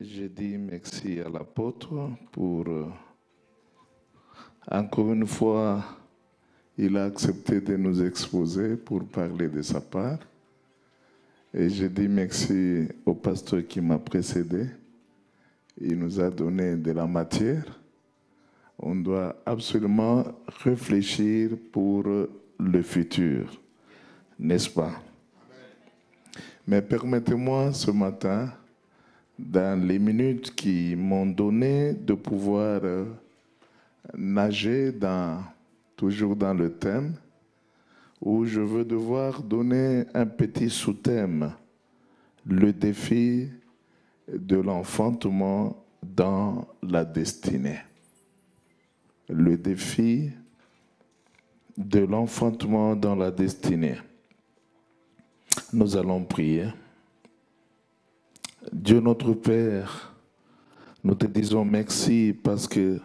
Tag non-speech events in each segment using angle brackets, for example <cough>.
J'ai dit merci à l'apôtre pour, euh, encore une fois, il a accepté de nous exposer pour parler de sa part. Et j'ai dit merci au pasteur qui m'a précédé. Il nous a donné de la matière. On doit absolument réfléchir pour le futur, n'est-ce pas? Mais permettez-moi ce matin, dans les minutes qui m'ont donné, de pouvoir euh, nager dans, toujours dans le thème, où je veux devoir donner un petit sous-thème, le défi de l'enfantement dans la destinée. Le défi de l'enfantement dans la destinée. Nous allons prier. Dieu notre Père, nous te disons merci parce que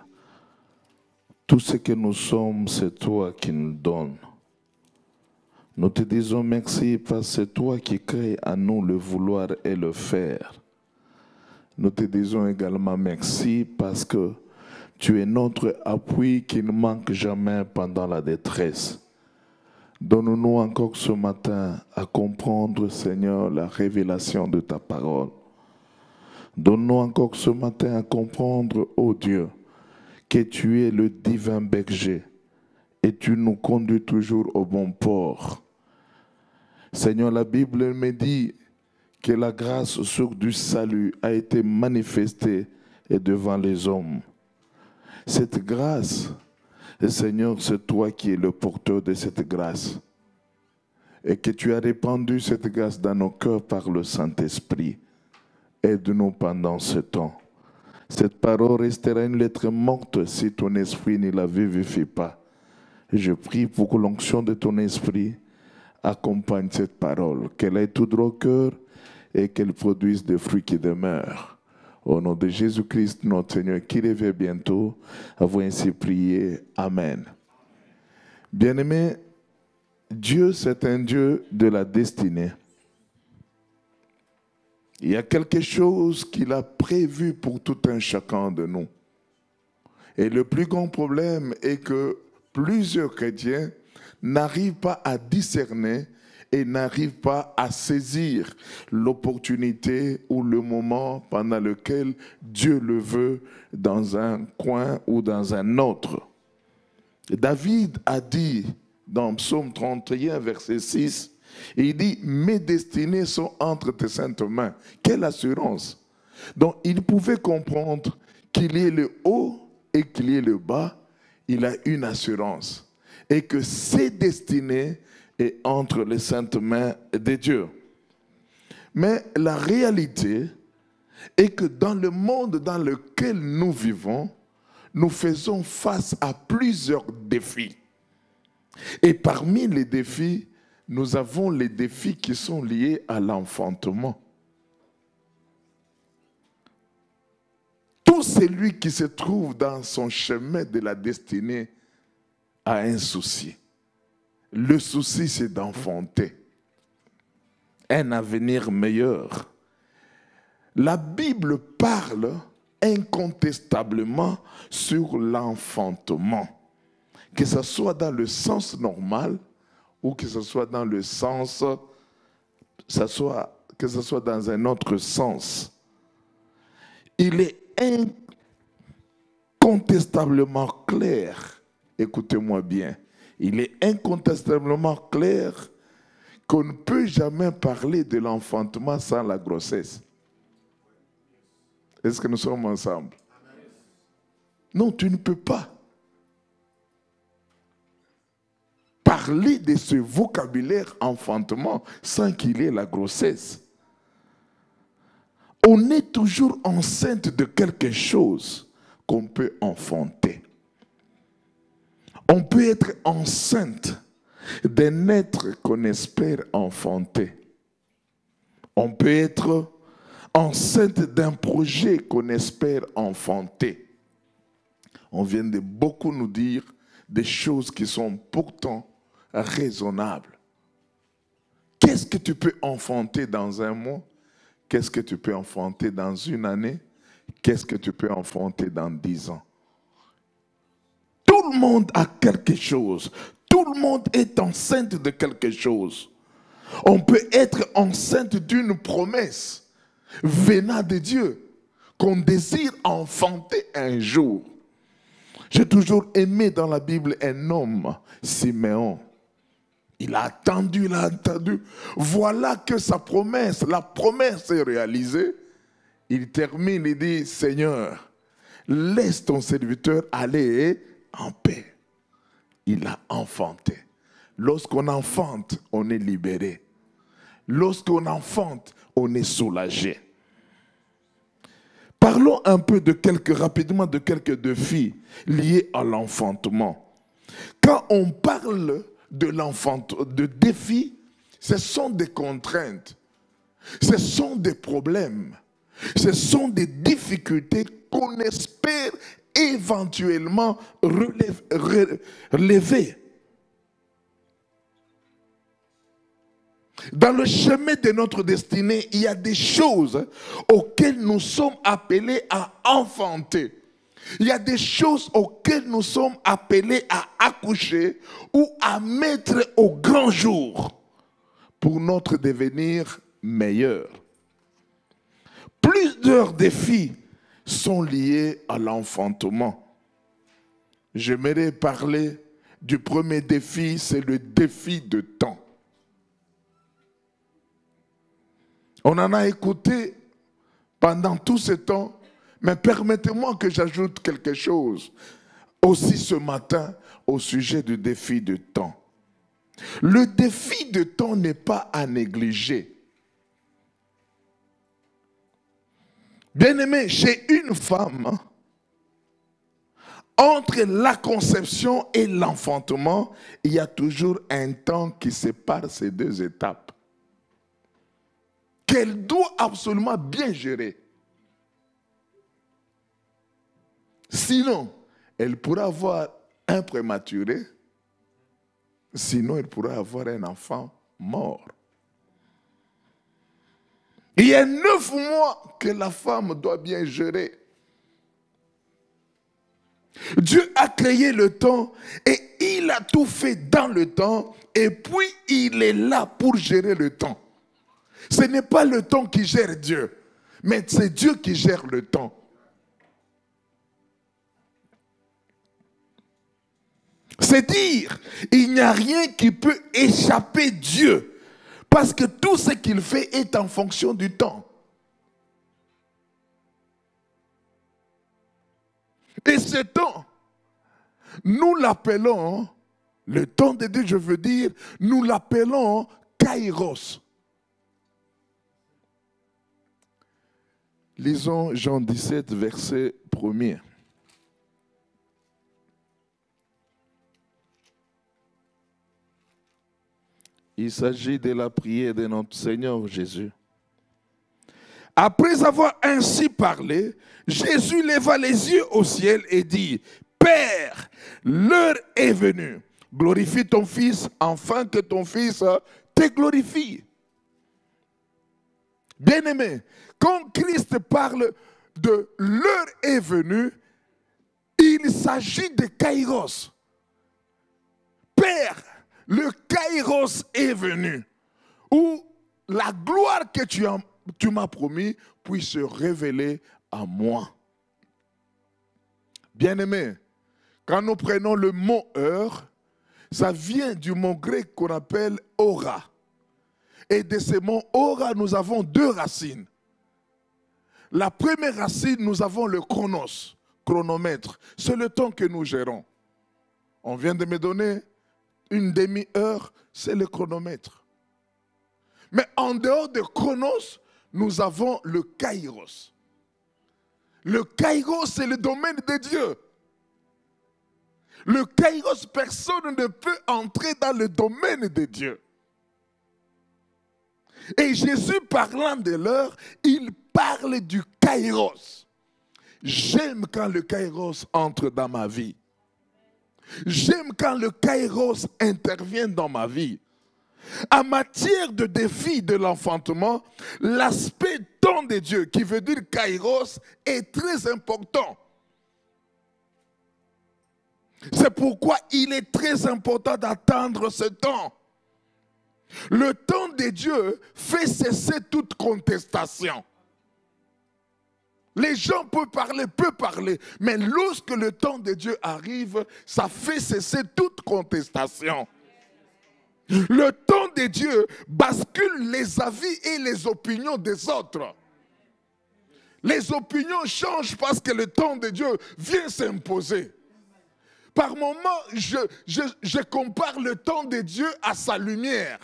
tout ce que nous sommes, c'est toi qui nous donnes. Nous te disons merci parce que c'est toi qui crée à nous le vouloir et le faire. Nous te disons également merci parce que tu es notre appui qui ne manque jamais pendant la détresse. Donne-nous encore ce matin à comprendre, Seigneur, la révélation de ta parole. Donne-nous encore ce matin à comprendre, ô Dieu, que tu es le divin berger et tu nous conduis toujours au bon port. Seigneur, la Bible me dit que la grâce sur du salut a été manifestée devant les hommes. Cette grâce, Seigneur, c'est toi qui es le porteur de cette grâce. Et que tu as répandu cette grâce dans nos cœurs par le Saint-Esprit. Aide-nous pendant ce temps. Cette parole restera une lettre morte si ton esprit ne la vivifie pas. Je prie pour que l'onction de ton esprit accompagne cette parole, qu'elle ait tout droit au cœur et qu'elle produise des fruits qui demeurent. Au nom de Jésus-Christ, notre Seigneur, qui revient bientôt, avons ainsi prié. Amen. Bien-aimé, Dieu, c'est un Dieu de la destinée. Il y a quelque chose qu'il a prévu pour tout un chacun de nous. Et le plus grand problème est que plusieurs chrétiens n'arrivent pas à discerner et n'arrivent pas à saisir l'opportunité ou le moment pendant lequel Dieu le veut dans un coin ou dans un autre. David a dit dans Psaume 31, verset 6, il dit, mes destinées sont entre tes saintes mains. Quelle assurance. Donc il pouvait comprendre qu'il y ait le haut et qu'il y ait le bas, il a une assurance. Et que ses destinées est entre les saintes mains de Dieu. Mais la réalité est que dans le monde dans lequel nous vivons, nous faisons face à plusieurs défis. Et parmi les défis, nous avons les défis qui sont liés à l'enfantement. Tout celui qui se trouve dans son chemin de la destinée a un souci. Le souci, c'est d'enfanter un avenir meilleur. La Bible parle incontestablement sur l'enfantement, que ce soit dans le sens normal ou que ce soit dans le sens, que ce soit dans un autre sens. Il est incontestablement clair, écoutez-moi bien, il est incontestablement clair qu'on ne peut jamais parler de l'enfantement sans la grossesse. Est-ce que nous sommes ensemble? Non, tu ne peux pas parler de ce vocabulaire enfantement sans qu'il ait la grossesse. On est toujours enceinte de quelque chose qu'on peut enfanter. On peut être enceinte d'un être qu'on espère enfanter. On peut être enceinte d'un projet qu'on espère enfanter. On vient de beaucoup nous dire des choses qui sont pourtant raisonnables. Qu'est-ce que tu peux enfanter dans un mois? Qu'est-ce que tu peux enfanter dans une année? Qu'est-ce que tu peux enfanter dans dix ans? Tout le monde a quelque chose. Tout le monde est enceinte de quelque chose. On peut être enceinte d'une promesse venant de Dieu qu'on désire enfanter un jour. J'ai toujours aimé dans la Bible un homme, Siméon. Il a attendu, il a attendu. Voilà que sa promesse, la promesse est réalisée. Il termine, il dit, Seigneur, laisse ton serviteur aller en paix. Il a enfanté. Lorsqu'on enfante, on est libéré. Lorsqu'on enfante, on est soulagé. Parlons un peu de quelques, rapidement de quelques défis liés à l'enfantement. Quand on parle de l'enfant, de défis, ce sont des contraintes, ce sont des problèmes, ce sont des difficultés qu'on espère éventuellement relever. Dans le chemin de notre destinée, il y a des choses auxquelles nous sommes appelés à enfanter. Il y a des choses auxquelles nous sommes appelés à accoucher ou à mettre au grand jour pour notre devenir meilleur. Plusieurs défis sont liés à l'enfantement. J'aimerais parler du premier défi, c'est le défi de temps. On en a écouté pendant tout ce temps, mais permettez-moi que j'ajoute quelque chose aussi ce matin au sujet du défi de temps. Le défi de temps n'est pas à négliger. Bien aimé, chez une femme, entre la conception et l'enfantement, il y a toujours un temps qui sépare ces deux étapes qu'elle doit absolument bien gérer. Sinon, elle pourra avoir un prématuré, sinon elle pourra avoir un enfant mort. Il y a neuf mois que la femme doit bien gérer. Dieu a créé le temps et il a tout fait dans le temps et puis il est là pour gérer le temps. Ce n'est pas le temps qui gère Dieu, mais c'est Dieu qui gère le temps. C'est dire, il n'y a rien qui peut échapper Dieu, parce que tout ce qu'il fait est en fonction du temps. Et ce temps, nous l'appelons, le temps de Dieu, je veux dire, nous l'appelons Kairos. Lisons Jean 17, verset 1 Il s'agit de la prière de notre Seigneur Jésus. Après avoir ainsi parlé, Jésus leva les yeux au ciel et dit, Père, l'heure est venue. Glorifie ton Fils, afin que ton Fils te glorifie. Bien-aimé, quand Christ parle de l'heure est venue, il s'agit de Kairos. Père, le Kairos est venu, où la gloire que tu, m'as promis puisse se révéler à moi. Bien-aimé, quand nous prenons le mot heure, ça vient du mot grec qu'on appelle aura. Et de ce mot aura, nous avons deux racines. La première racine, nous avons le chronos, chronomètre. C'est le temps que nous gérons. On vient de me donner une demi-heure, c'est le chronomètre. Mais en dehors de chronos, nous avons le kairos. Le kairos, c'est le domaine de Dieu. Le kairos, personne ne peut entrer dans le domaine de Dieu. Et Jésus, parlant de l'heure, il parle du kairos. J'aime quand le kairos entre dans ma vie. J'aime quand le kairos intervient dans ma vie. En matière de défi de l'enfantement, l'aspect temps de Dieu, qui veut dire kairos, est très important. C'est pourquoi il est très important d'attendre ce temps. Le temps de Dieu fait cesser toute contestation. Les gens peuvent parler, peuvent parler, mais lorsque le temps de Dieu arrive, ça fait cesser toute contestation. Le temps de Dieu bascule les avis et les opinions des autres. Les opinions changent parce que le temps de Dieu vient s'imposer. Par moments, je, compare le temps de Dieu à sa lumière.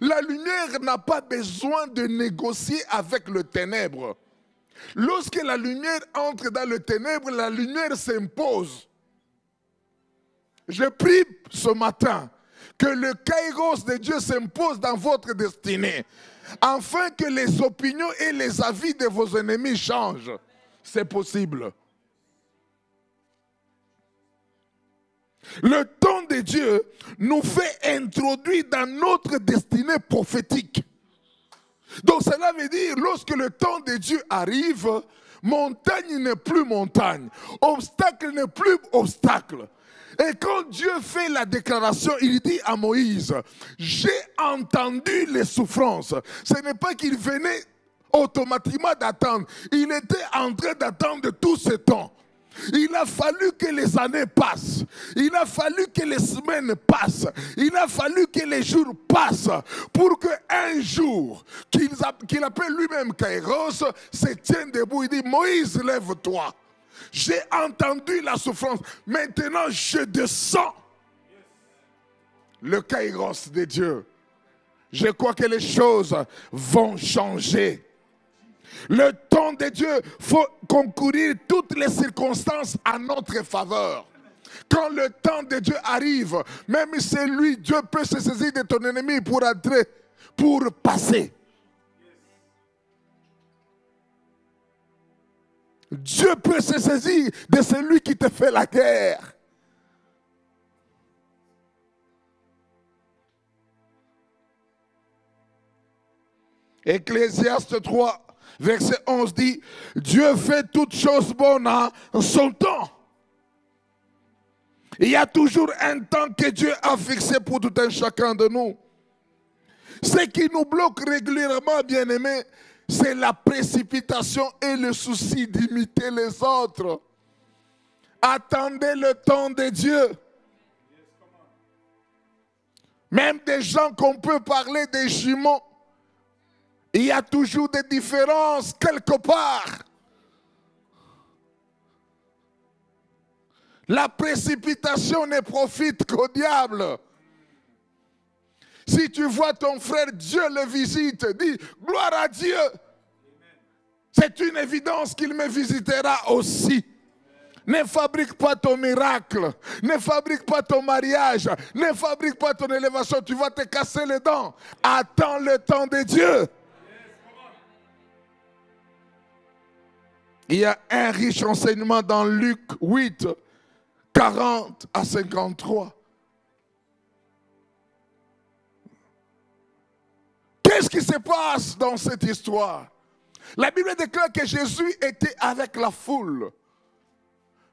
La lumière n'a pas besoin de négocier avec le ténèbre. Lorsque la lumière entre dans le ténèbre, la lumière s'impose. Je prie ce matin que le kairos de Dieu s'impose dans votre destinée, afin que les opinions et les avis de vos ennemis changent. C'est possible. Le temps de Dieu nous fait introduire dans notre destinée prophétique. Donc cela veut dire, lorsque le temps de Dieu arrive, montagne n'est plus montagne, obstacle n'est plus obstacle. Et quand Dieu fait la déclaration, il dit à Moïse, j'ai entendu les souffrances. Ce n'est pas qu'il venait automatiquement d'attendre, il était en train d'attendre tout ce temps. Il a fallu que les années passent. Il a fallu que les semaines passent. Il a fallu que les jours passent pour qu'un jour, qu'il appelle lui-même Kairos, se tienne debout. Il dit, Moïse, lève-toi. J'ai entendu la souffrance. Maintenant, je descends. Le Kairos de Dieu. Je crois que les choses vont changer. Le temps de Dieu, faut concourir toutes les circonstances à notre faveur. Quand le temps de Dieu arrive, même lui, Dieu peut se saisir de ton ennemi pour entrer, pour passer. Dieu peut se saisir de celui qui te fait la guerre. Ecclésiaste 3, verset 11 dit, Dieu fait toutes choses bonnes en son temps. Il y a toujours un temps que Dieu a fixé pour tout un chacun de nous. Ce qui nous bloque régulièrement, bien aimés, c'est la précipitation et le souci d'imiter les autres. Attendez le temps de Dieu. Même des gens qu'on peut parler des jumeaux, il y a toujours des différences quelque part. La précipitation ne profite qu'au diable. Si tu vois ton frère, Dieu le visite, dis gloire à Dieu. C'est une évidence qu'il me visitera aussi. Ne fabrique pas ton miracle, ne fabrique pas ton mariage, ne fabrique pas ton élévation, tu vas te casser les dents. Attends le temps de Dieu. Il y a un riche enseignement dans Luc 8, 40 à 53. Qu'est-ce qui se passe dans cette histoire? La Bible déclare que Jésus était avec la foule.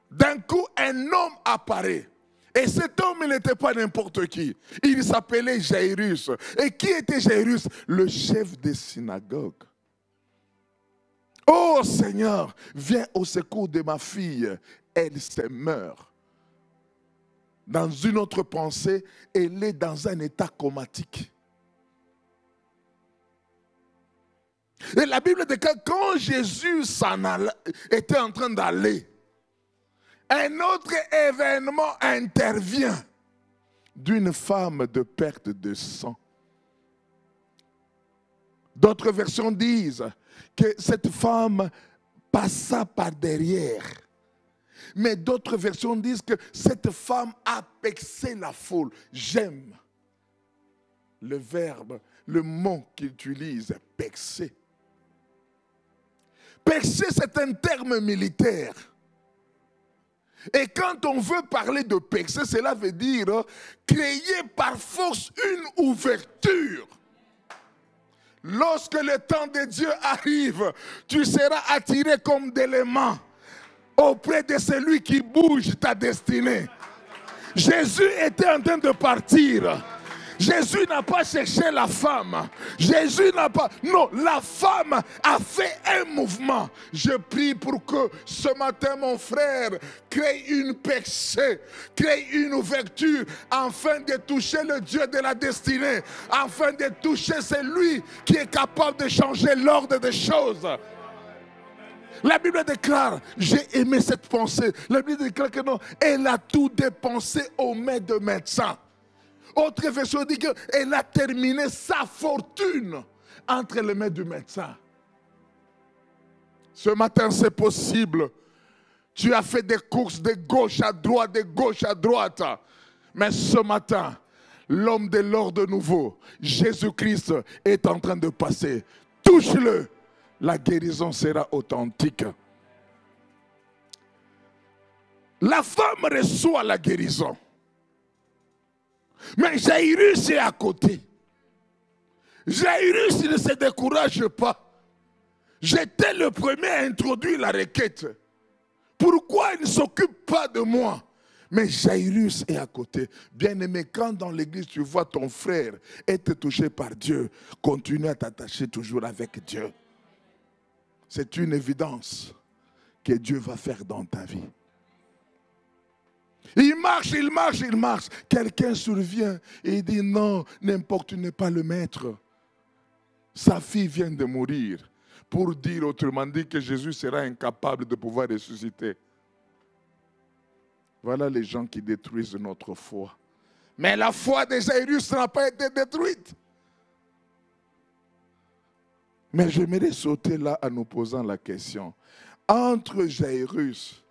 D'un coup, un homme apparaît. Et cet homme, il n'était pas n'importe qui. Il s'appelait Jairus. Et qui était Jairus? Le chef des synagogues. Oh Seigneur, viens au secours de ma fille. Elle se meurt. Dans une autre pensée, elle est dans un état comatique. Et la Bible que quand Jésus était en train d'aller, un autre événement intervient d'une femme de perte de sang. D'autres versions disent que cette femme passa par derrière. Mais d'autres versions disent que cette femme a pexé la foule. J'aime le verbe, le mot qu'il utilise, pexer. Pexer, c'est un terme militaire. Et quand on veut parler de pexer, cela veut dire créer par force une ouverture Lorsque le temps de Dieu arrive, tu seras attiré comme d'éléments auprès de celui qui bouge ta destinée. Jésus était en train de partir. Jésus n'a pas cherché la femme. Jésus n'a pas... Non, la femme a fait un mouvement. Je prie pour que ce matin, mon frère, crée une percée, crée une ouverture, afin de toucher le Dieu de la destinée, afin de toucher celui qui est capable de changer l'ordre des choses. La Bible déclare, j'ai aimé cette pensée. La Bible déclare que non, elle a tout dépensé au maître de médecin. Autre version dit qu'elle a terminé sa fortune entre les mains du médecin. Ce matin, c'est possible. Tu as fait des courses de gauche à droite, de gauche à droite. Mais ce matin, l'homme de l'ordre nouveau, Jésus-Christ, est en train de passer. Touche-le. La guérison sera authentique. La femme reçoit la guérison. Mais Jairus est à côté. Jairus ne se décourage pas. J'étais le premier à introduire la requête. Pourquoi il ne s'occupe pas de moi? Mais Jairus est à côté. Bien-aimé, quand dans l'église tu vois ton frère être touché par Dieu, continue à t'attacher toujours avec Dieu. C'est une évidence que Dieu va faire dans ta vie. Il marche, il marche, il marche. Quelqu'un survient et dit non, n'importe n'est pas le maître. Sa fille vient de mourir. Pour dire autrement dit que Jésus sera incapable de pouvoir ressusciter. Voilà les gens qui détruisent notre foi. Mais la foi de Jairus n'a pas été détruite. Mais j'aimerais sauter là en nous posant la question. Entre Jairus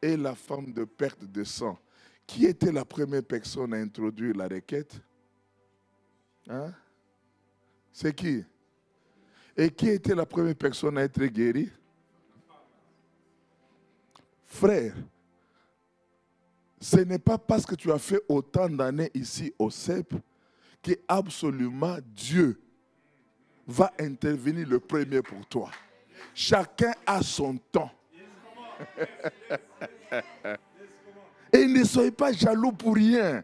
et la femme de perte de sang, qui était la première personne à introduire la requête? Hein? C'est qui? Et qui était la première personne à être guérie? Frère, ce n'est pas parce que tu as fait autant d'années ici au CEP que absolument Dieu va intervenir le premier pour toi. Chacun a son temps. Et ne soyez pas jaloux pour rien.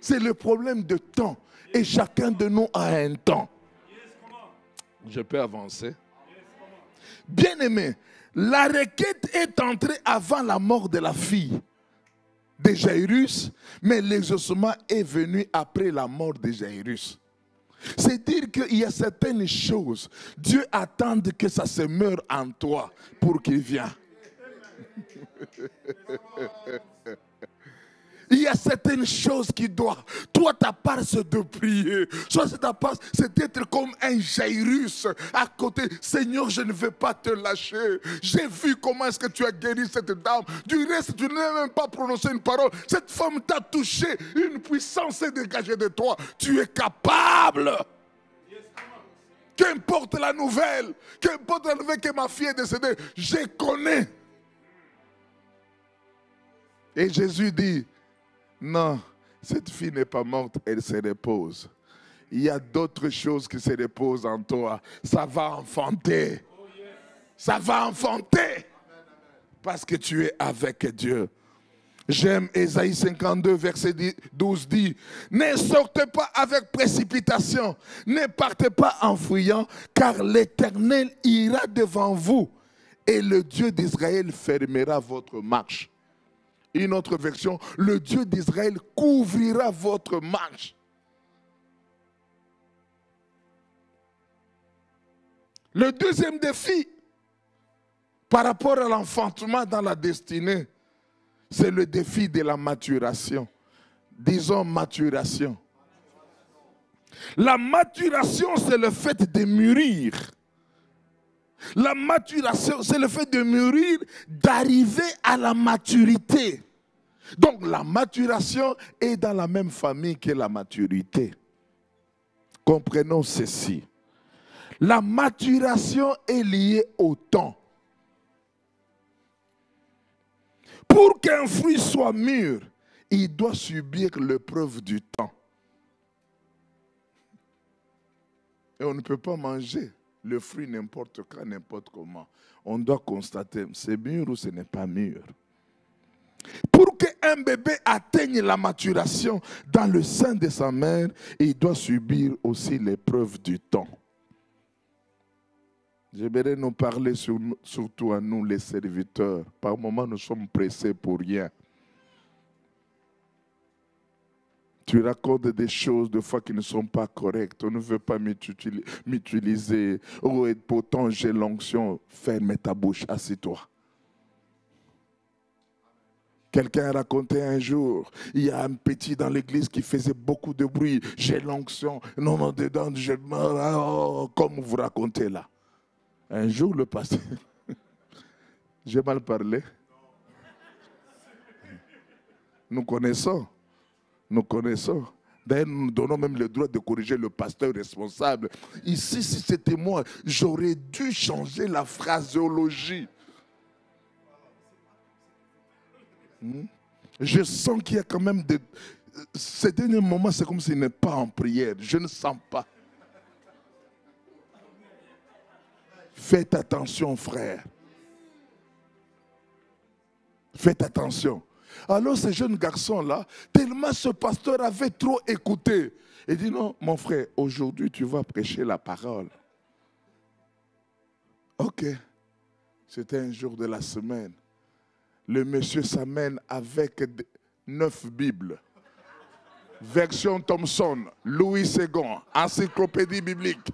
C'est le problème de temps. Et chacun de nous a un temps. Je peux avancer. Bien aimé, la requête est entrée avant la mort de la fille de Jairus, mais l'exaucement est venu après la mort de Jairus. C'est dire qu'il y a certaines choses, Dieu attend que ça se meure en toi pour qu'il vienne. Il y a certaines choses qui doivent. Toi, ta part, c'est de prier. Soit ta part, c'est d'être comme un Jairus à côté. Seigneur, je ne vais pas te lâcher. J'ai vu comment est-ce que tu as guéri cette dame. Du reste, tu n'as même pas prononcé une parole. Cette femme t'a touché. Une puissance est dégagée de toi. Tu es capable. Qu'importe la nouvelle, qu'importe la nouvelle que ma fille est décédée, je connais. Et Jésus dit, non, cette fille n'est pas morte, elle se repose. Il y a d'autres choses qui se reposent en toi. Ça va enfanter. Ça va enfanter. Parce que tu es avec Dieu. J'aime Ésaïe 52, verset 12 dit, ne sortez pas avec précipitation, ne partez pas en fuyant, car l'Éternel ira devant vous et le Dieu d'Israël fermera votre marche. Une autre version, le Dieu d'Israël couvrira votre marche. Le deuxième défi par rapport à l'enfantement dans la destinée, c'est le défi de la maturation. Disons maturation. La maturation, c'est le fait de mûrir. La maturation, c'est le fait de mûrir, d'arriver à la maturité. Donc la maturation est dans la même famille que la maturité. Comprenons ceci. La maturation est liée au temps. Pour qu'un fruit soit mûr, il doit subir l'épreuve du temps. Et on ne peut pas manger le fruit n'importe quand, n'importe comment. On doit constater, c'est mûr ou ce n'est pas mûr. Pour qu'un bébé atteigne la maturation dans le sein de sa mère, il doit subir aussi l'épreuve du temps. J'aimerais nous parler surtout à nous, les serviteurs. Par moments, nous sommes pressés pour rien. Tu racontes des choses de fois qui ne sont pas correctes. On ne veut pas m'utiliser. Oh, et pourtant j'ai l'onction. Ferme ta bouche, assis-toi. Quelqu'un a raconté un jour, il y a un petit dans l'église qui faisait beaucoup de bruit. J'ai l'onction. Non, non, dedans, je... Oh, comme vous racontez là. Un jour, le pasteur, <laughs> j'ai mal parlé. Nous connaissons, nous connaissons. D'ailleurs, nous donnons même le droit de corriger le pasteur responsable. Ici, si c'était moi, j'aurais dû changer la phraseologie. Hmm? Je sens qu'il y a quand même des... Ces derniers moments, c'est comme s'il n'est pas en prière. Je ne sens pas. Faites attention, frère. Faites attention. Alors ce jeune garçon-là, tellement ce pasteur avait trop écouté, il dit non, mon frère, aujourd'hui tu vas prêcher la parole. Ok, c'était un jour de la semaine. Le monsieur s'amène avec neuf Bibles. Version Thomson, Louis II, encyclopédie biblique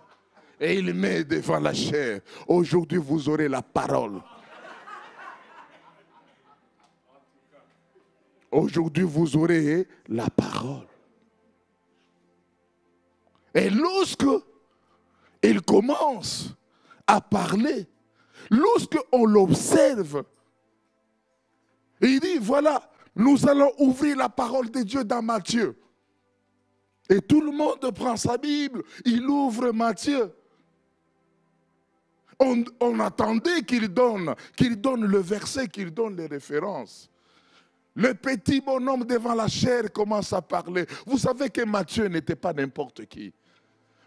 et il met devant la chair. Aujourd'hui, vous aurez la parole. Aujourd'hui, vous aurez la parole. Et lorsque il commence à parler, lorsque on l'observe, il dit, voilà, nous allons ouvrir la parole de Dieu dans Matthieu. Et tout le monde prend sa Bible, il ouvre Matthieu on, attendait qu'il donne, qu'il donne le verset, qu'il donne les références. Le petit bonhomme devant la chair commence à parler. Vous savez que Matthieu n'était pas n'importe qui.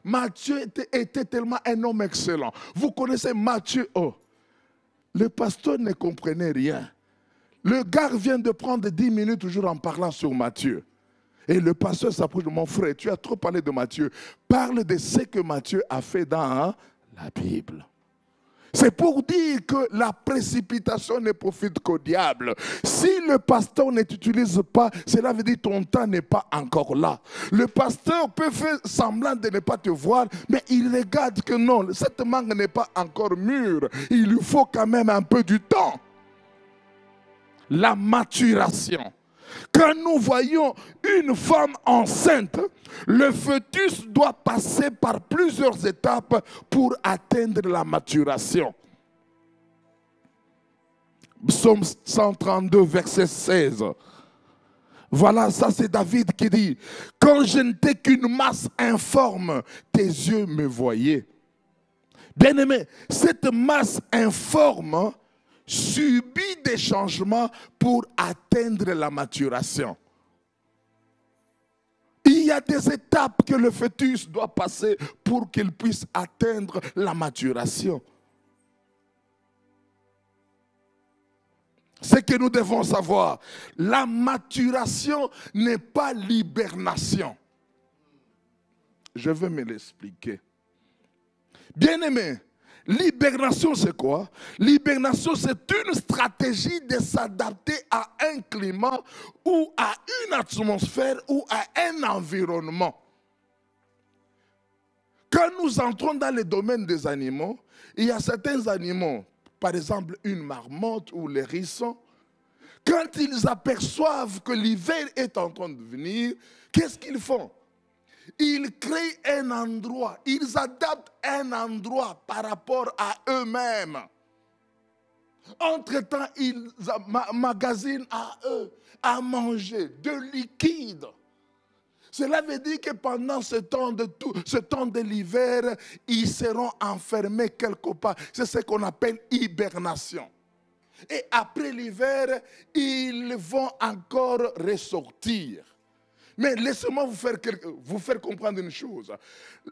Matthieu était, tellement un homme excellent. Vous connaissez Matthieu oh, Le pasteur ne comprenait rien. Le gars vient de prendre dix minutes toujours en parlant sur Matthieu. Et le pasteur s'approche de mon frère, tu as trop parlé de Matthieu. Parle de ce que Matthieu a fait dans hein, la Bible. C'est pour dire que la précipitation ne profite qu'au diable. Si le pasteur ne t'utilise pas, cela veut dire que ton temps n'est pas encore là. Le pasteur peut faire semblant de ne pas te voir, mais il regarde que non, cette mangue n'est pas encore mûre. Il lui faut quand même un peu du temps. La maturation. Quand nous voyons une femme enceinte, le fœtus doit passer par plusieurs étapes pour atteindre la maturation. Psaume 132, verset 16. Voilà, ça c'est David qui dit, quand je n'étais qu'une masse informe, tes yeux me voyaient. Bien aimé, cette masse informe subit des changements pour atteindre la maturation. Il y a des étapes que le fœtus doit passer pour qu'il puisse atteindre la maturation. Ce que nous devons savoir, la maturation n'est pas l'hibernation. Je vais me l'expliquer. Bien aimé, L'hibernation, c'est quoi? L'hibernation, c'est une stratégie de s'adapter à un climat ou à une atmosphère ou à un environnement. Quand nous entrons dans le domaine des animaux, il y a certains animaux, par exemple une marmotte ou les hérissons, quand ils aperçoivent que l'hiver est en train de venir, qu'est-ce qu'ils font? Ils créent un endroit, ils adaptent un endroit par rapport à eux-mêmes. Entre-temps, ils magasinent à eux à manger de liquide. Cela veut dire que pendant ce temps de tout, ce temps de l'hiver, ils seront enfermés quelque part. C'est ce qu'on appelle hibernation. Et après l'hiver, ils vont encore ressortir. Mais laissez-moi vous faire, comprendre une chose.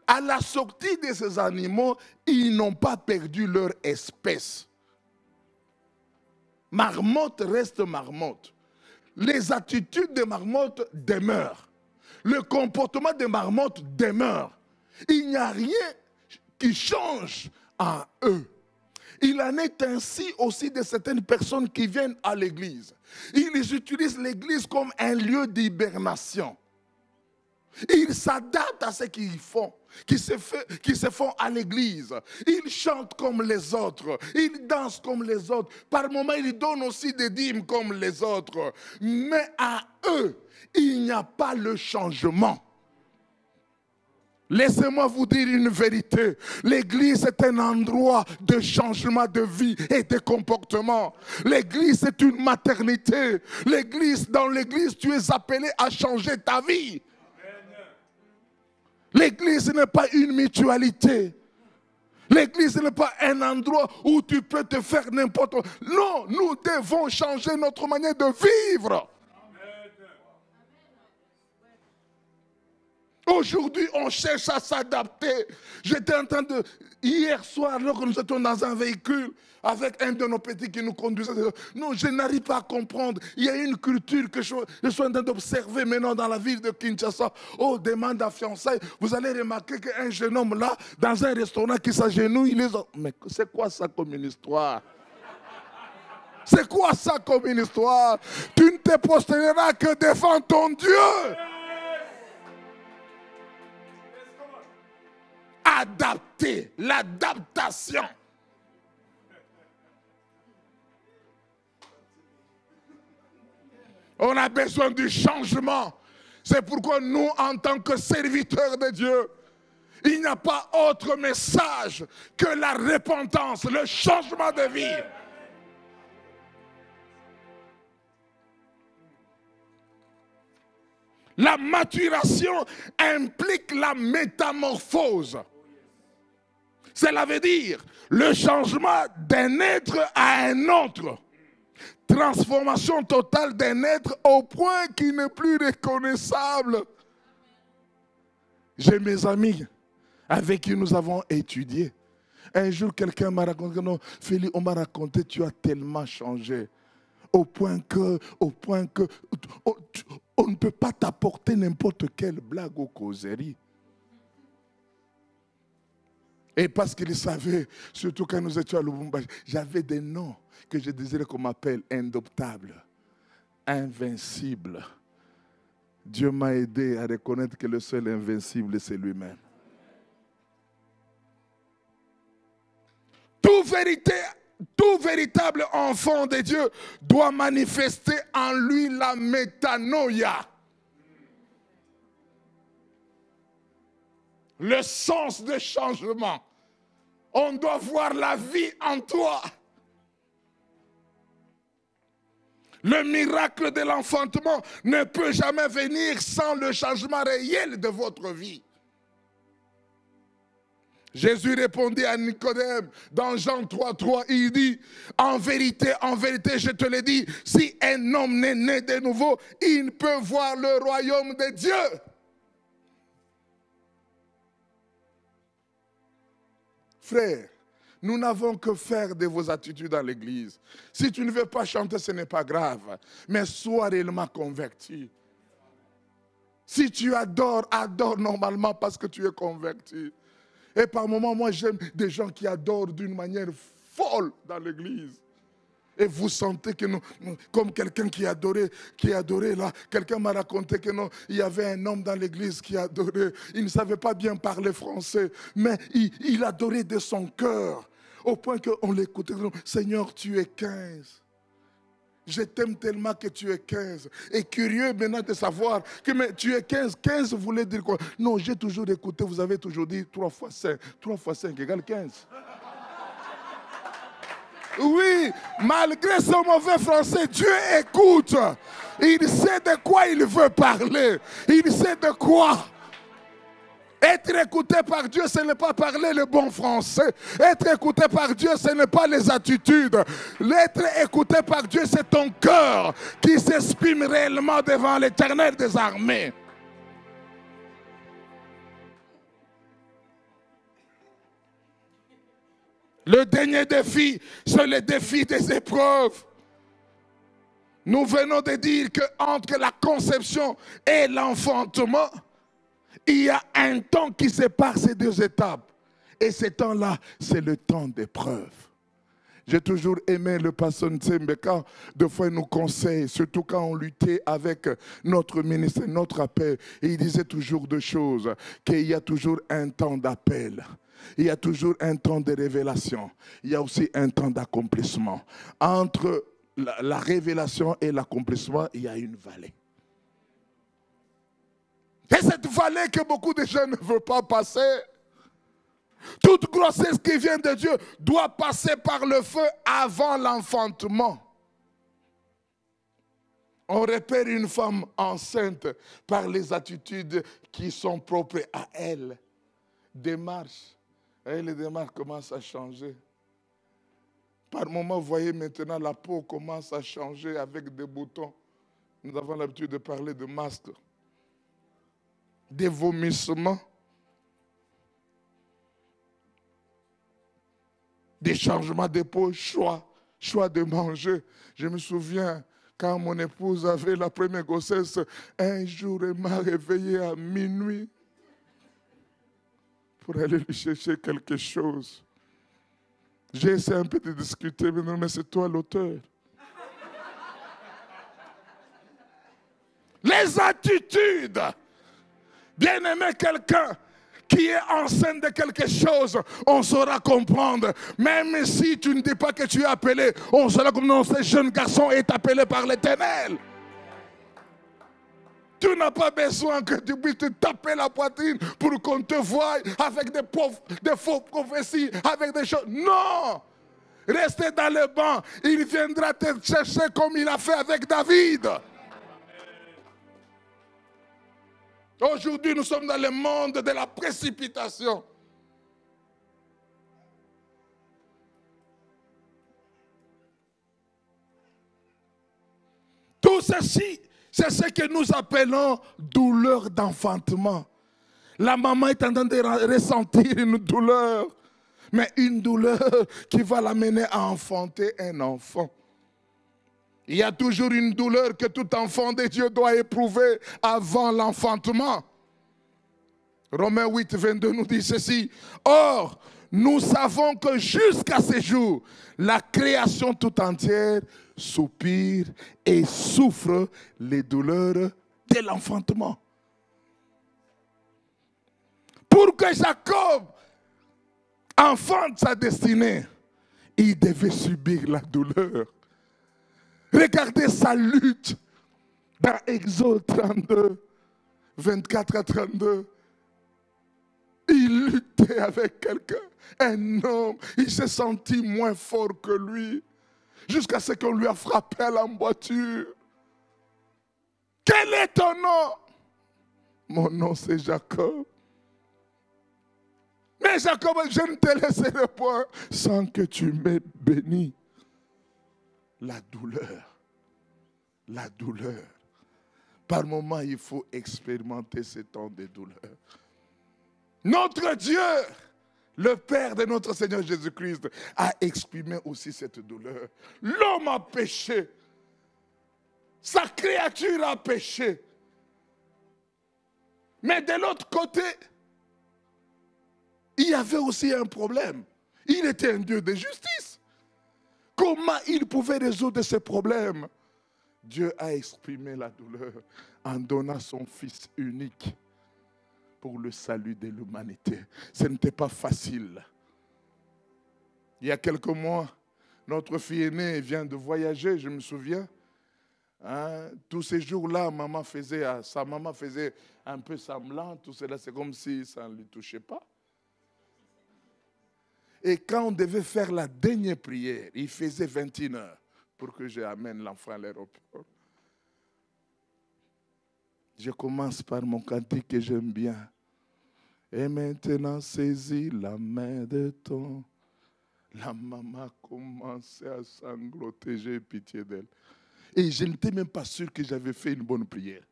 À la sortie de ces animaux, ils n'ont pas perdu leur espèce. Marmotte reste marmotte. Les attitudes des marmottes demeurent. Le comportement des marmottes demeure. Il n'y a rien qui change en eux. Il en est ainsi aussi de certaines personnes qui viennent à l'église. Ils utilisent l'église comme un lieu d'hibernation. Ils s'adaptent à ce qu'ils font, qui se, font à l'église. Ils chantent comme les autres, ils dansent comme les autres. Par moments, ils donnent aussi des dîmes comme les autres. Mais à eux, il n'y a pas le changement. Laissez-moi vous dire une vérité. L'église est un endroit de changement de vie et de comportement. L'église est une maternité. L'église, dans l'église, tu es appelé à changer ta vie. L'église n'est pas une mutualité. L'église n'est pas un endroit où tu peux te faire n'importe quoi. Non, nous devons changer notre manière de vivre. Aujourd'hui, on cherche à s'adapter. J'étais en train de... Hier soir, lorsque nous étions dans un véhicule avec un de nos petits qui nous conduisait, non, je n'arrive pas à comprendre. Il y a une culture que je, suis en train d'observer maintenant dans la ville de Kinshasa. Oh, demande à fiançailles. Vous allez remarquer qu'un jeune homme là, dans un restaurant qui s'agenouille, il est... Mais c'est quoi ça comme une histoire? C'est quoi ça comme une histoire? Tu ne te posteras que devant ton Dieu. L'adaptation. On a besoin du changement. C'est pourquoi nous, en tant que serviteurs de Dieu, il n'y a pas autre message que la repentance, le changement de vie. La maturation implique la métamorphose. Cela veut dire le changement d'un être à un autre. Transformation totale d'un être au point qu'il n'est plus reconnaissable. J'ai mes amis avec qui nous avons étudié. Un jour, quelqu'un m'a raconté, non, Félix, on m'a raconté, tu as tellement changé. Au point que, au point que, on ne peut pas t'apporter n'importe quelle blague ou causerie. Et parce qu'il savait, surtout quand nous étions à Lubumbashi, j'avais des noms que je désirais qu'on m'appelle indoptable, invincible. Dieu m'a aidé à reconnaître que le seul invincible, c'est lui-même. Tout, tout véritable enfant de Dieu doit manifester en lui la métanoïa. Le sens de changement. On doit voir la vie en toi. Le miracle de l'enfantement ne peut jamais venir sans le changement réel de votre vie. Jésus répondit à Nicodème dans Jean 3, 3, il dit, en vérité, en vérité, je te le dis, si un homme n'est né de nouveau, il peut voir le royaume de Dieu. Frère, nous n'avons que faire de vos attitudes dans l'église. Si tu ne veux pas chanter, ce n'est pas grave. Mais sois réellement converti. Si tu adores, adore normalement parce que tu es converti. Et par moments, moi j'aime des gens qui adorent d'une manière folle dans l'église. Et vous sentez que comme quelqu'un qui adorait, qui adorait là, quelqu'un m'a raconté que non, il y avait un homme dans l'église qui adorait. Il ne savait pas bien parler français, mais il, il adorait de son cœur, au point qu'on l'écoutait. Seigneur, tu es 15. Je t'aime tellement que tu es 15. Et curieux maintenant de savoir que mais, tu es 15. 15 voulait dire quoi? Non, j'ai toujours écouté, vous avez toujours dit 3 fois 5. 3 fois 5 égale 15. Oui, malgré son mauvais français, Dieu écoute. Il sait de quoi il veut parler. Il sait de quoi. Être écouté par Dieu, ce n'est pas parler le bon français. Être écouté par Dieu, ce n'est pas les attitudes. L'être écouté par Dieu, c'est ton cœur qui s'exprime réellement devant l'éternel des armées. Le dernier défi, c'est le défi des épreuves. Nous venons de dire qu'entre la conception et l'enfantement, il y a un temps qui sépare ces deux étapes. Et ce temps-là, c'est le temps d'épreuve. J'ai toujours aimé le pasteur Ntsembeka. De fois, il nous conseille, surtout quand on luttait avec notre ministère, notre appel. Il disait toujours deux choses qu'il y a toujours un temps d'appel. Il y a toujours un temps de révélation. Il y a aussi un temps d'accomplissement. Entre la, la révélation et l'accomplissement, il y a une vallée. C'est cette vallée que beaucoup de gens ne veulent pas passer. Toute grossesse qui vient de Dieu doit passer par le feu avant l'enfantement. On repère une femme enceinte par les attitudes qui sont propres à elle. Démarche. Et les démarches commencent à changer. Par moments, vous voyez maintenant la peau commence à changer avec des boutons. Nous avons l'habitude de parler de masque. Des vomissements des changements de peau, choix, choix de manger. Je me souviens quand mon épouse avait la première grossesse, un jour elle m'a réveillé à minuit pour aller lui chercher quelque chose. J'ai essayé un peu de discuter, mais non, mais c'est toi l'auteur. Les attitudes. Bien aimer quelqu'un, qui est enceinte de quelque chose, on saura comprendre. Même si tu ne dis pas que tu es appelé, on saura comme non, ce jeune garçon est appelé par l'éternel. Tu n'as pas besoin que tu puisses te taper la poitrine pour qu'on te voie avec des, des faux prophéties, avec des choses. Non! Restez dans le banc. Il viendra te chercher comme il a fait avec David. Aujourd'hui, nous sommes dans le monde de la précipitation. Tout ceci, c'est ce que nous appelons douleur d'enfantement. La maman est en train de ressentir une douleur, mais une douleur qui va l'amener à enfanter un enfant. Il y a toujours une douleur que tout enfant de Dieu doit éprouver avant l'enfantement. Romains 8, 22 nous dit ceci. Or, nous savons que jusqu'à ce jour, la création tout entière soupire et souffre les douleurs de l'enfantement. Pour que Jacob enfante sa destinée, il devait subir la douleur. Regardez sa lutte dans Exode 32, 24 à 32. Il luttait avec quelqu'un, un homme. Il s'est senti moins fort que lui, jusqu'à ce qu'on lui a frappé à l'emboîture. Quel est ton nom? Mon nom c'est Jacob. Mais Jacob, je ne te laisserai point sans que tu m'aies béni la douleur. La douleur. Par moments, il faut expérimenter ce temps de douleur. Notre Dieu, le Père de notre Seigneur Jésus-Christ, a exprimé aussi cette douleur. L'homme a péché. Sa créature a péché. Mais de l'autre côté, il y avait aussi un problème. Il était un Dieu de justice. Comment il pouvait résoudre ces problèmes Dieu a exprimé la douleur en donnant son Fils unique pour le salut de l'humanité. Ce n'était pas facile. Il y a quelques mois, notre fille aînée vient de voyager, je me souviens. Hein, tous ces jours-là, maman faisait, sa maman faisait un peu semblant, tout cela, c'est comme si ça ne lui touchait pas. Et quand on devait faire la dernière prière, il faisait 21 heures pour que j'amène l'enfant à l'aéroport. Je commence par mon cantique que j'aime bien. Et maintenant, saisis la main de ton. La maman commençait à sangloter, j'ai pitié d'elle. Et je n'étais même pas sûr que j'avais fait une bonne prière.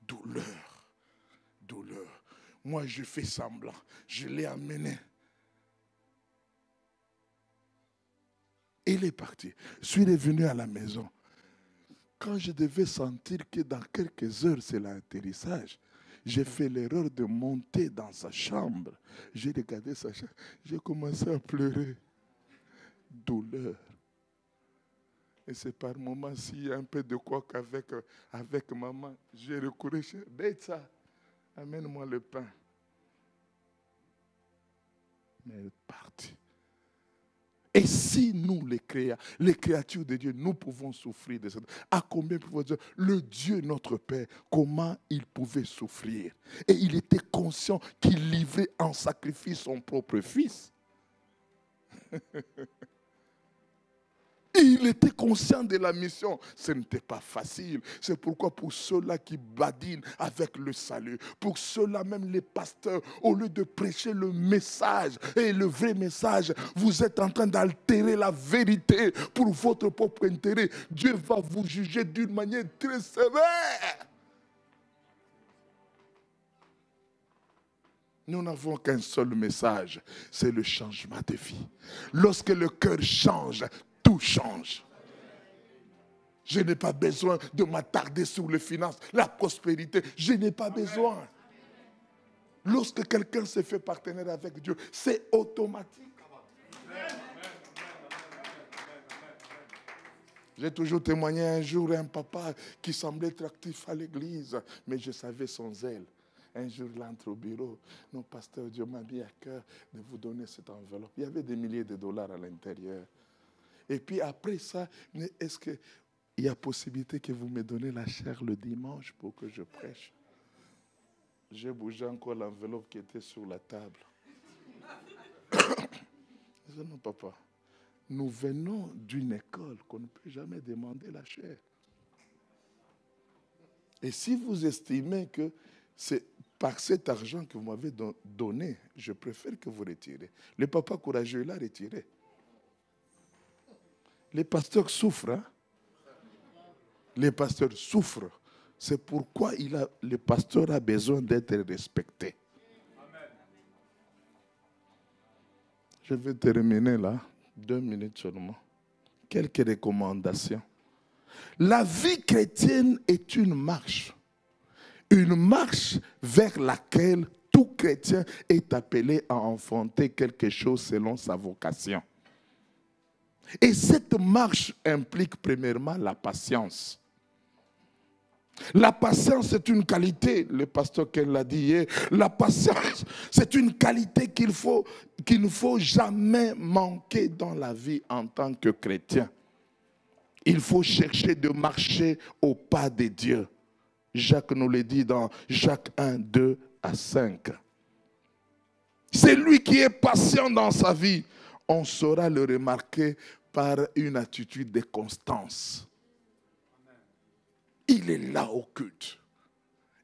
Douleur, douleur. Moi, je fais semblant. Je l'ai amené. Il est parti. Je suis revenu à la maison. Quand je devais sentir que dans quelques heures, c'est l'atterrissage, j'ai fait l'erreur de monter dans sa chambre. J'ai regardé sa chambre. J'ai commencé à pleurer. Douleur. Et c'est par moments, s'il y a un peu de quoi qu'avec avec maman, j'ai recouru chez ça. amène-moi le pain. Mais elle est partie. Et si nous, les, les créatures de Dieu, nous pouvons souffrir de ça, à combien pouvons dire, le Dieu notre Père, comment il pouvait souffrir? Et il était conscient qu'il livrait en sacrifice son propre fils. <laughs> Il était conscient de la mission. Ce n'était pas facile. C'est pourquoi pour ceux-là qui badinent avec le salut, pour ceux-là même les pasteurs, au lieu de prêcher le message et le vrai message, vous êtes en train d'altérer la vérité pour votre propre intérêt. Dieu va vous juger d'une manière très sévère. Nous n'avons qu'un seul message, c'est le changement de vie. Lorsque le cœur change, change. Je n'ai pas besoin de m'attarder sur les finances, la prospérité. Je n'ai pas besoin. Lorsque quelqu'un se fait partenaire avec Dieu, c'est automatique. J'ai toujours témoigné un jour un papa qui semblait être actif à l'église, mais je savais son zèle. Un jour, il entre au bureau. Non, pasteur, Dieu m'a mis à cœur de vous donner cette enveloppe. Il y avait des milliers de dollars à l'intérieur. Et puis après ça, est-ce qu'il y a possibilité que vous me donnez la chair le dimanche pour que je prêche? J'ai bougé encore l'enveloppe qui était sur la table. <coughs> Non, papa, nous venons d'une école qu'on ne peut jamais demander la chair. Et si vous estimez que c'est par cet argent que vous m'avez donné, je préfère que vous retirez. Le papa courageux l'a retiré. Les pasteurs souffrent. Hein. Les pasteurs souffrent. C'est pourquoi il a, le pasteur a besoin d'être respecté. Je vais terminer là, deux minutes seulement. Quelques recommandations. La vie chrétienne est une marche. Une marche vers laquelle tout chrétien est appelé à enfanter quelque chose selon sa vocation. Et cette marche implique premièrement la patience. La patience, c'est une qualité, le pasteur qu'elle l'a dit hier, la patience, c'est une qualité qu'il faut, qu'il ne faut jamais manquer dans la vie en tant que chrétien. Il faut chercher de marcher au pas de Dieu. Jacques nous le dit dans Jacques 1, 2 à 5. C'est lui qui est patient dans sa vie. On saura le remarquer par une attitude de constance. Il est là au culte.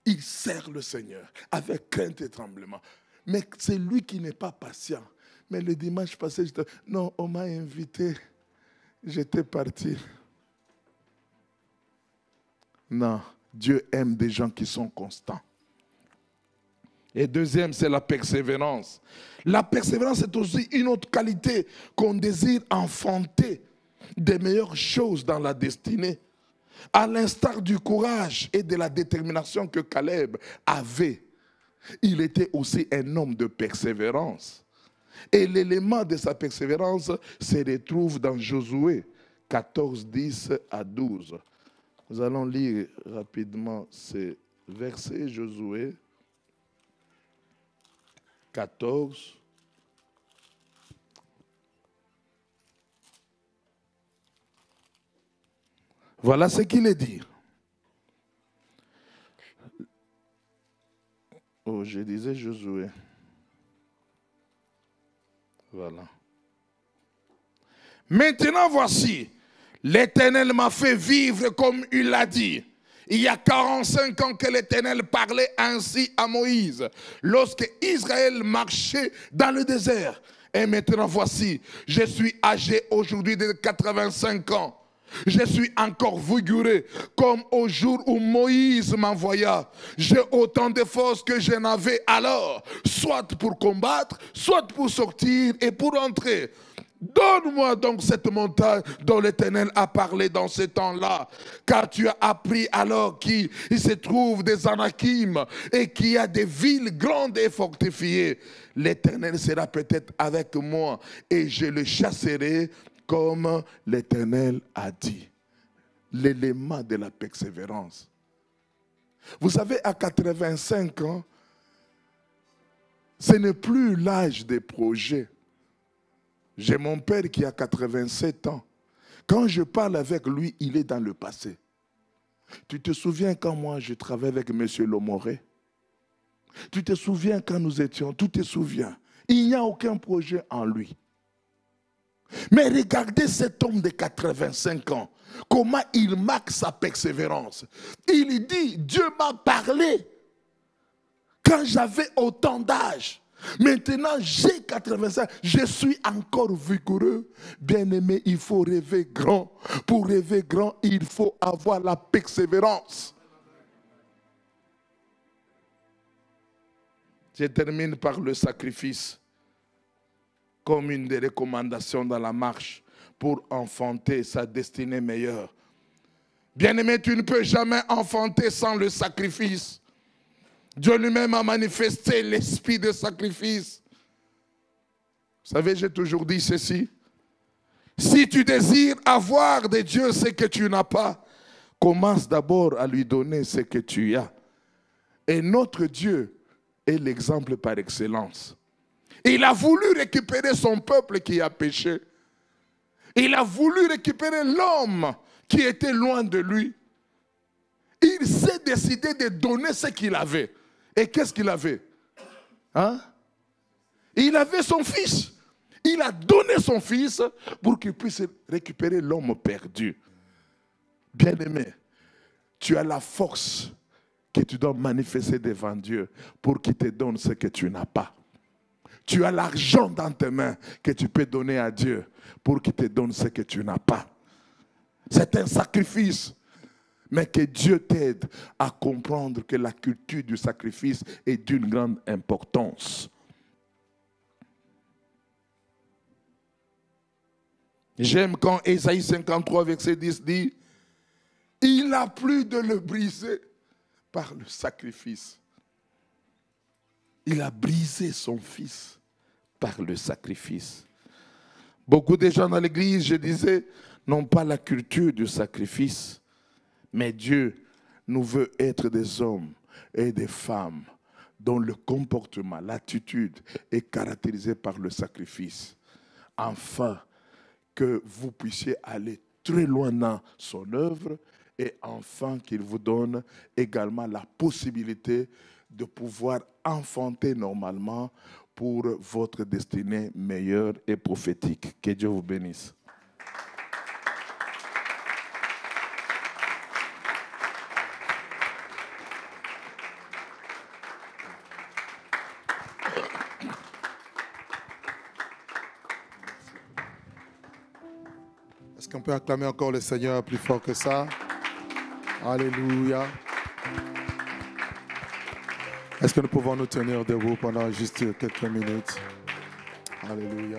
Il sert le Seigneur avec crainte et tremblement. Mais c'est lui qui n'est pas patient. Mais le dimanche passé, je non, on m'a invité. J'étais parti. Non, Dieu aime des gens qui sont constants. Et deuxième, c'est la persévérance. La persévérance est aussi une autre qualité qu'on désire enfanter des meilleures choses dans la destinée. À l'instar du courage et de la détermination que Caleb avait, il était aussi un homme de persévérance. Et l'élément de sa persévérance se retrouve dans Josué 14, 10 à 12. Nous allons lire rapidement ces versets, Josué 14. Voilà ce qu'il est dit. Oh, je disais Josué. Voilà. Maintenant, voici, l'Éternel m'a fait vivre comme il l'a dit. Il y a 45 ans que l'Éternel parlait ainsi à Moïse, lorsque Israël marchait dans le désert. Et maintenant voici, je suis âgé aujourd'hui de 85 ans. Je suis encore vigoureux comme au jour où Moïse m'envoya. J'ai autant de force que je n'avais alors, soit pour combattre, soit pour sortir et pour entrer. Donne-moi donc cette montagne dont l'Éternel a parlé dans ce temps-là, car tu as appris alors qu'il se trouve des anakim et qu'il y a des villes grandes et fortifiées. L'Éternel sera peut-être avec moi et je le chasserai comme l'Éternel a dit. L'élément de la persévérance. Vous savez, à 85 ans, ce n'est plus l'âge des projets j'ai mon père qui a 87 ans. Quand je parle avec lui, il est dans le passé. Tu te souviens quand moi je travaillais avec M. Lomoré? Tu te souviens quand nous étions? Tu te souviens? Il n'y a aucun projet en lui. Mais regardez cet homme de 85 ans, comment il marque sa persévérance. Il dit, Dieu m'a parlé quand j'avais autant d'âge. Maintenant, j'ai 85, je suis encore vigoureux. Bien-aimé, il faut rêver grand. Pour rêver grand, il faut avoir la persévérance. Je termine par le sacrifice comme une des recommandations dans la marche pour enfanter sa destinée meilleure. Bien-aimé, tu ne peux jamais enfanter sans le sacrifice. Dieu lui-même a manifesté l'esprit de sacrifice. Vous savez, j'ai toujours dit ceci. Si tu désires avoir de Dieu ce que tu n'as pas, commence d'abord à lui donner ce que tu as. Et notre Dieu est l'exemple par excellence. Il a voulu récupérer son peuple qui a péché. Il a voulu récupérer l'homme qui était loin de lui. Il s'est décidé de donner ce qu'il avait. Et qu'est-ce qu'il avait? Hein? Il avait son fils. Il a donné son fils pour qu'il puisse récupérer l'homme perdu. Bien-aimé, tu as la force que tu dois manifester devant Dieu pour qu'il te donne ce que tu n'as pas. Tu as l'argent dans tes mains que tu peux donner à Dieu pour qu'il te donne ce que tu n'as pas. C'est un sacrifice mais que Dieu t'aide à comprendre que la culture du sacrifice est d'une grande importance. J'aime quand Ésaïe 53, verset 10 dit, il a plu de le briser par le sacrifice. Il a brisé son fils par le sacrifice. Beaucoup de gens dans l'église, je disais, n'ont pas la culture du sacrifice. Mais Dieu nous veut être des hommes et des femmes dont le comportement, l'attitude est caractérisé par le sacrifice. Enfin, que vous puissiez aller très loin dans son œuvre et enfin qu'il vous donne également la possibilité de pouvoir enfanter normalement pour votre destinée meilleure et prophétique. Que Dieu vous bénisse. Peut acclamer encore le Seigneur plus fort que ça Alléluia. Est-ce que nous pouvons nous tenir debout pendant juste quelques minutes? Alléluia.